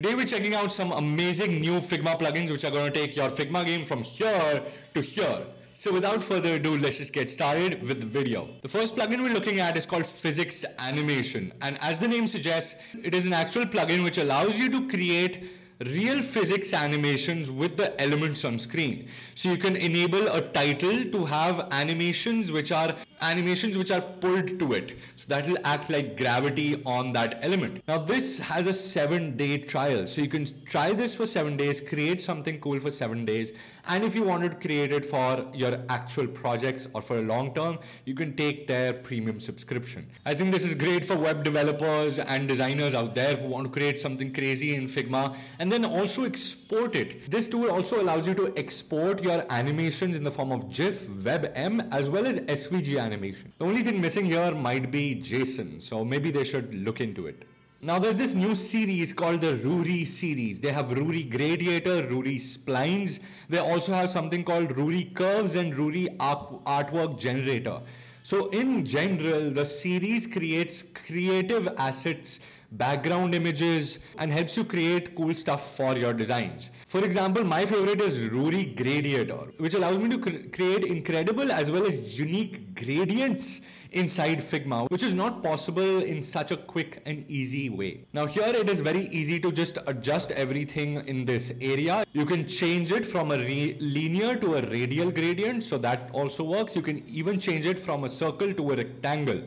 Today we're checking out some amazing new Figma plugins which are going to take your Figma game from here to here. So without further ado, let's just get started with the video. The first plugin we're looking at is called Physics Animation. And as the name suggests, it is an actual plugin which allows you to create real physics animations with the elements on screen. So you can enable a title to have animations which are animations which are pulled to it. So that will act like gravity on that element. Now this has a seven day trial. So you can try this for seven days, create something cool for seven days. And if you wanted to create it for your actual projects or for a long term, you can take their premium subscription. I think this is great for web developers and designers out there who want to create something crazy in Figma and then also export it. This tool also allows you to export your animations in the form of GIF, WebM, as well as SVG animation. The only thing missing here might be JSON, so maybe they should look into it. Now there's this new series called the Ruri series. They have Ruri Gradiator, Ruri Splines. They also have something called Ruri Curves and Ruri Artwork Generator. So in general, the series creates creative assets background images and helps you create cool stuff for your designs. For example, my favorite is Ruri Gradiator, which allows me to cr- create incredible as well as unique gradients inside Figma, which is not possible in such a quick and easy way. Now here it is very easy to just adjust everything in this area. You can change it from a linear to a radial gradient, so that also works. You can even change it from a circle to a rectangle.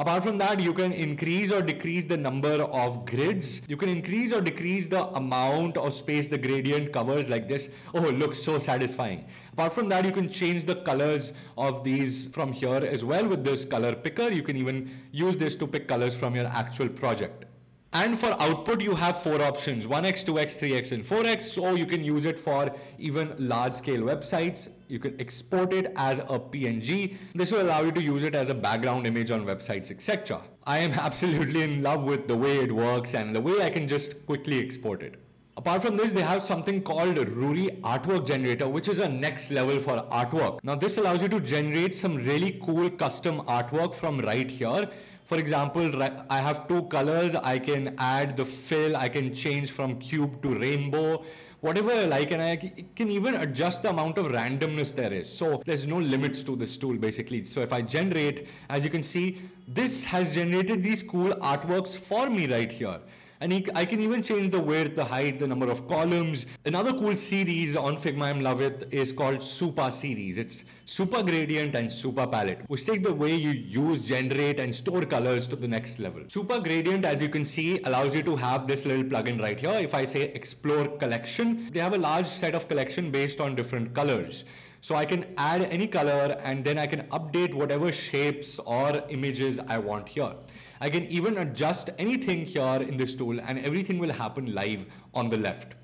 Apart from that, you can increase or decrease the number of grids. You can increase or decrease the amount of space the gradient covers like this. Oh, it looks so satisfying. Apart from that, you can change the colors of these from here as well with this color picker. You can even use this to pick colors from your actual project. And for output, you have four options 1x, 2x, 3x, and 4x. So you can use it for even large scale websites. You can export it as a PNG. This will allow you to use it as a background image on websites, etc. I am absolutely in love with the way it works and the way I can just quickly export it. Apart from this, they have something called Ruri Artwork Generator, which is a next level for artwork. Now, this allows you to generate some really cool custom artwork from right here for example, I have two colors. I can add the fill. I can change from cube to rainbow, whatever I like. And I can even adjust the amount of randomness there is. So there's no limits to this tool basically. So if I generate, as you can see, this has generated these cool artworks for me right here and I can even change the width, the height, the number of columns. Another cool series on Figma I'm love it is called Supa series. It's Supa Gradient and Supa Palette, which take the way you use, generate, and store colors to the next level. Supa Gradient, as you can see, allows you to have this little plugin right here. If I say Explore Collection, they have a large set of collection based on different colors. So I can add any color and then I can update whatever shapes or images I want here. I can even adjust anything here in this tool and everything will happen live on the left.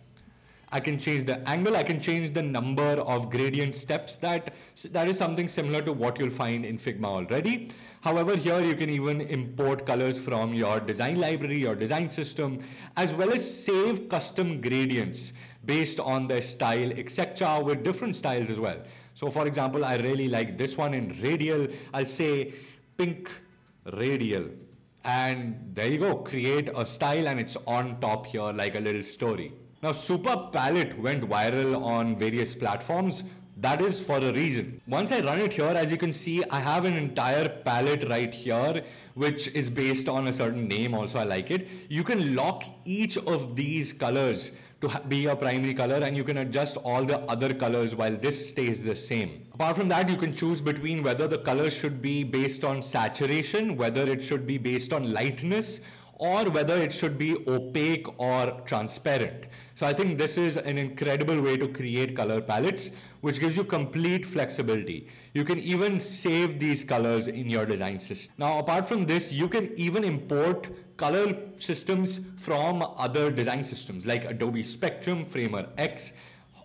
I can change the angle, I can change the number of gradient steps that that is something similar to what you'll find in Figma already. However, here you can even import colors from your design library or design system, as well as save custom gradients based on the style, etc. with different styles as well. So for example, I really like this one in radial. I'll say pink radial and there you go create a style and it's on top here like a little story. Now Supa Palette went viral on various platforms. That is for a reason. Once i run it here as you can see i have an entire palette right here which is based on a certain name. Also i like it. You can lock each of these colors to be your primary color and you can adjust all the other colors while this stays the same. Apart from that, you can choose between whether the color should be based on saturation, whether it should be based on lightness, or whether it should be opaque or transparent. So I think this is an incredible way to create color palettes, which gives you complete flexibility. You can even save these colors in your design system. Now, apart from this, you can even import color systems from other design systems like Adobe Spectrum, Framer X,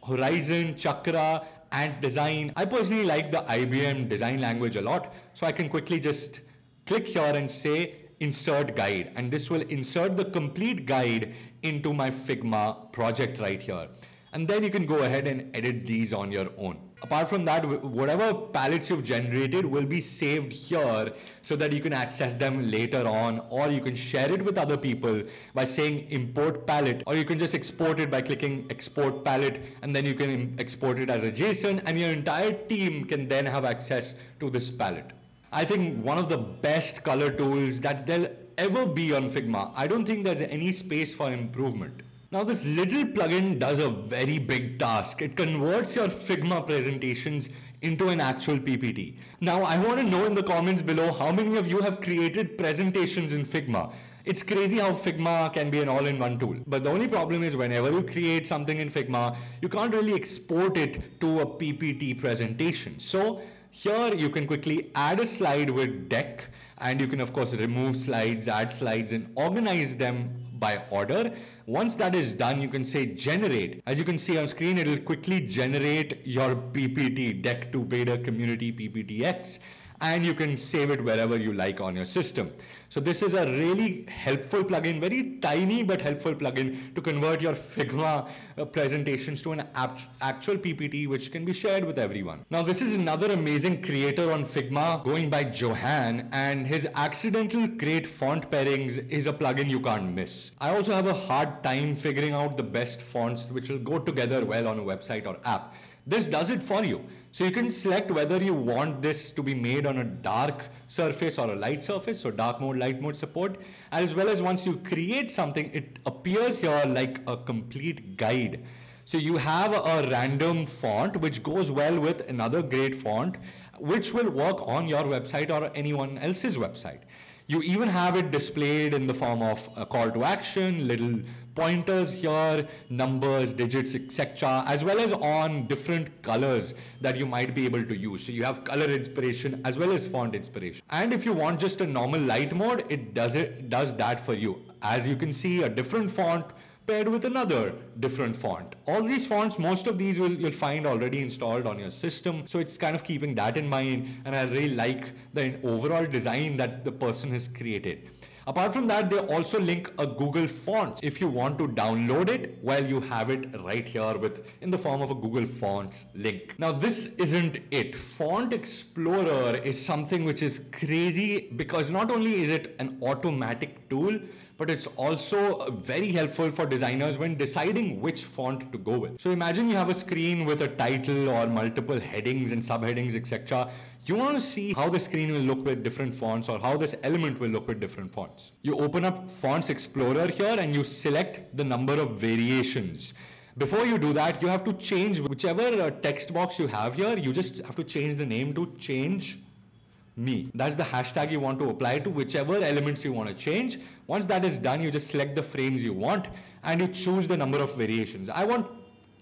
Horizon, Chakra, Ant Design. I personally like the IBM design language a lot, so I can quickly just click here and say insert guide and this will insert the complete guide into my Figma project right here. and then you can go ahead and edit these on your own. Apart from that, whatever palettes you've generated will be saved here so that you can access them later on or you can share it with other people by saying import palette or you can just export it by clicking export palette and then you can export it as a JSON and your entire team can then have access to this palette. I think one of the best color tools that there'll ever be on Figma. I don't think there's any space for improvement. Now this little plugin does a very big task. It converts your Figma presentations into an actual PPT. Now I want to know in the comments below how many of you have created presentations in Figma. It's crazy how Figma can be an all-in-one tool. But the only problem is whenever you create something in Figma, you can't really export it to a PPT presentation. So here you can quickly add a slide with deck and you can of course remove slides, add slides and organize them by order. Once that is done, you can say generate. As you can see on screen, it will quickly generate your PPT, Deck to Beta uh, Community PPTX and you can save it wherever you like on your system. So this is a really helpful plugin, very tiny but helpful plugin to convert your Figma uh, presentations to an actual PPT which can be shared with everyone. Now this is another amazing creator on Figma going by Johan and his accidental great font pairings is a plugin you can't miss. I also have a hard time figuring out the best fonts which will go together well on a website or app. This does it for you. So you can select whether you want this to be made on a dark surface or a light surface, so dark mode, light mode support, as well as once you create something, it appears here like a complete guide. So you have a random font which goes well with another great font, which will work on your website or anyone else's website. You even have it displayed in the form of a call to action, little pointers here, numbers, digits, etc., as well as on different colors that you might be able to use. So you have color inspiration as well as font inspiration. And if you want just a normal light mode, it does it does that for you. As you can see, a different font paired with another different font. All these fonts, most of these will you'll find already installed on your system. So it's kind of keeping that in mind. And I really like the overall design that the person has created. Apart from that, they also link a Google Fonts if you want to download it while you have it right here with in the form of a Google Fonts link. Now, this isn't it. Font Explorer is something which is crazy because not only is it an automatic tool, but it's also very helpful for designers when deciding which font to go with. So imagine you have a screen with a title or multiple headings and subheadings, etc. You want to see how the screen will look with different fonts or how this element will look with different fonts. You open up Fonts Explorer here and you select the number of variations. Before you do that, you have to change whichever uh, text box you have here. You just have to change the name to change me. That's the hashtag you want to apply to whichever elements you want to change. Once that is done, you just select the frames you want and you choose the number of variations. I want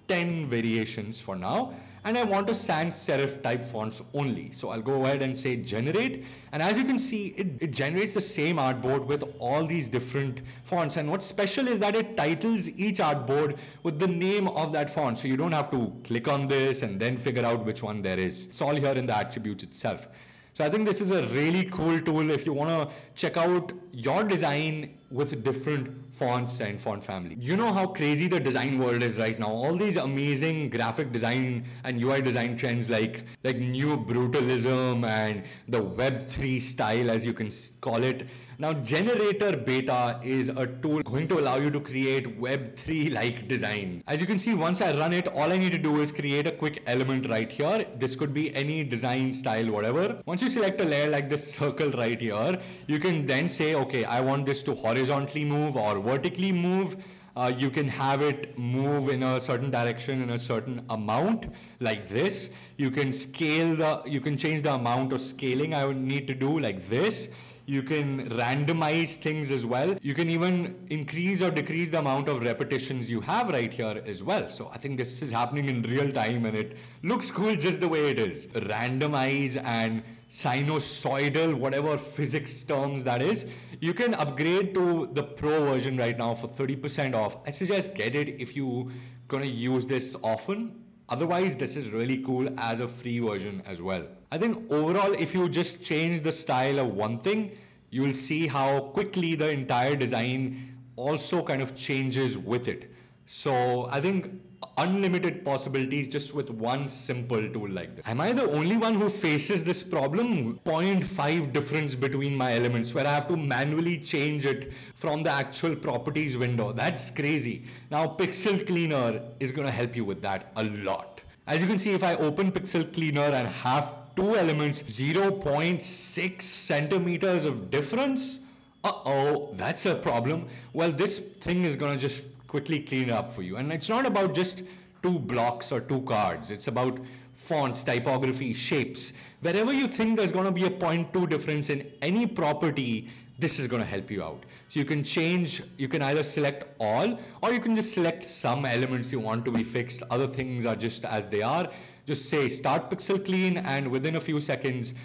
10 variations for now and I want a sans serif type fonts only. So I'll go ahead and say generate. And as you can see, it, it generates the same artboard with all these different fonts. And what's special is that it titles each artboard with the name of that font. So you don't have to click on this and then figure out which one there is. It's all here in the attributes itself. So I think this is a really cool tool if you want to check out your design with different fonts and font family. You know how crazy the design world is right now. All these amazing graphic design and UI design trends like like new brutalism and the web3 style as you can call it now, Generator Beta is a tool going to allow you to create Web3 like designs. As you can see, once I run it, all I need to do is create a quick element right here. This could be any design style, whatever. Once you select a layer like this circle right here, you can then say, okay, I want this to horizontally move or vertically move. Uh, you can have it move in a certain direction in a certain amount like this. You can scale the, you can change the amount of scaling I would need to do like this. You can randomize things as well. You can even increase or decrease the amount of repetitions you have right here as well. So I think this is happening in real time and it looks cool just the way it is. Randomize and sinusoidal, whatever physics terms that is. You can upgrade to the pro version right now for 30% off. I suggest get it if you gonna use this often Otherwise, this is really cool as a free version as well. I think overall, if you just change the style of one thing, you will see how quickly the entire design also kind of changes with it. So I think unlimited possibilities just with one simple tool like this. Am I the only one who faces this problem? 0.5 difference between my elements where I have to manually change it from the actual properties window. That's crazy. Now Pixel Cleaner is going to help you with that a lot. As you can see, if I open Pixel Cleaner and have two elements, 0.6 centimeters of difference, uh-oh, that's a problem. Well, this thing is going to just quickly clean up for you. And it's not about just two blocks or two cards. It's about fonts, typography, shapes. Wherever you think there's going to be a 0.2 difference in any property, this is going to help you out. So you can change, you can either select all or you can just select some elements you want to be fixed. Other things are just as they are. Just say start pixel clean and within a few seconds,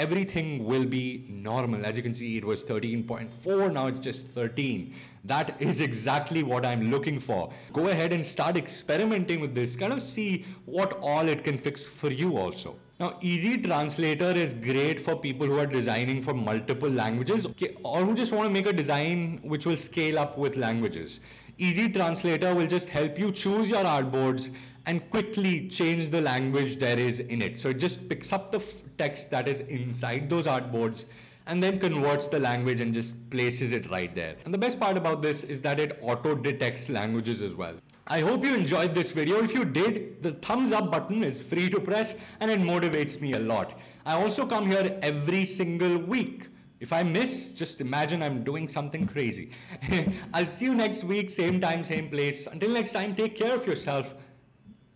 everything will be normal. As you can see, it was 13.4, now it's just 13. That is exactly what I'm looking for. Go ahead and start experimenting with this, kind of see what all it can fix for you also. Now, Easy Translator is great for people who are designing for multiple languages or who just want to make a design which will scale up with languages. Easy Translator will just help you choose your artboards and quickly change the language there is in it. So it just picks up the text that is inside those artboards and then converts the language and just places it right there. And the best part about this is that it auto detects languages as well. I hope you enjoyed this video. If you did, the thumbs up button is free to press and it motivates me a lot. I also come here every single week. If I miss, just imagine I'm doing something crazy. I'll see you next week, same time, same place. Until next time, take care of yourself.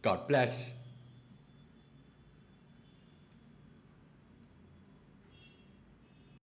God bless.